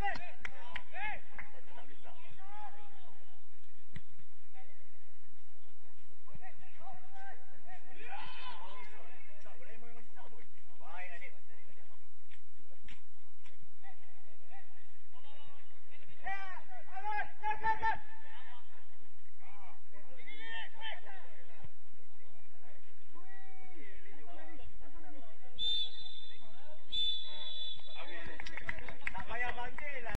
Hey, hey, hey.